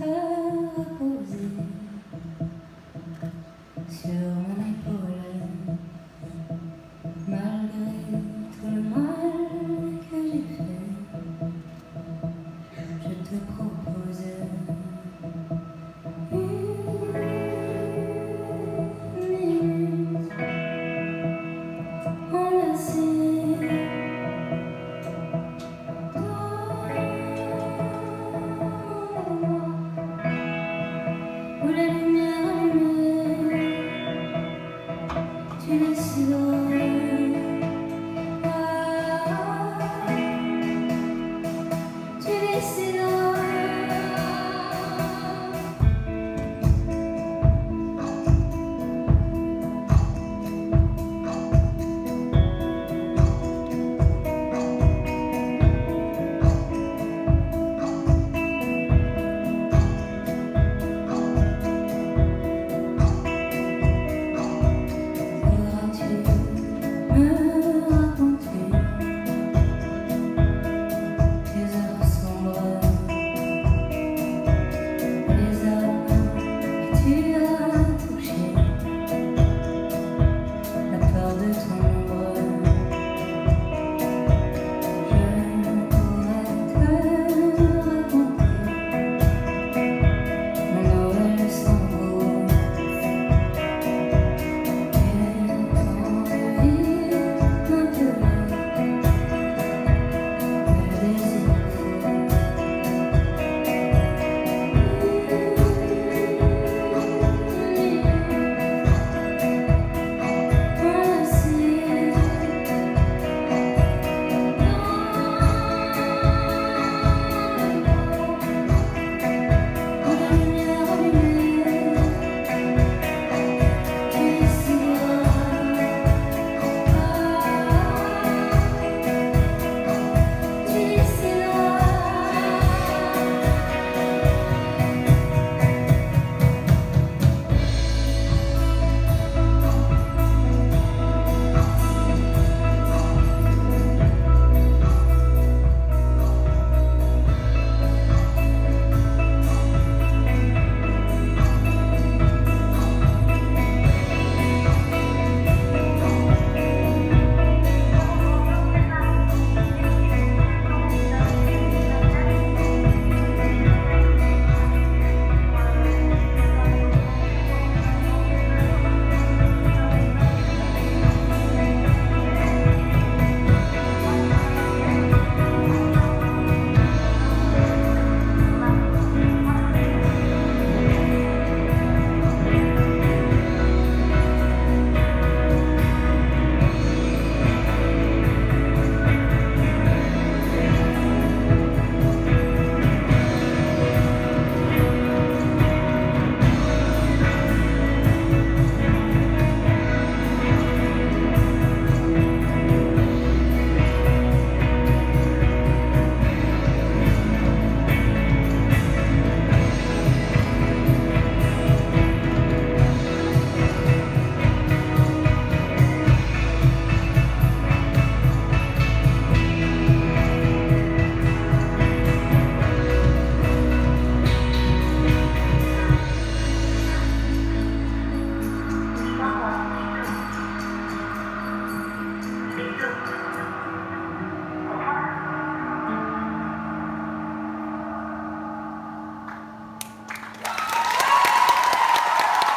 reposer sur 話を。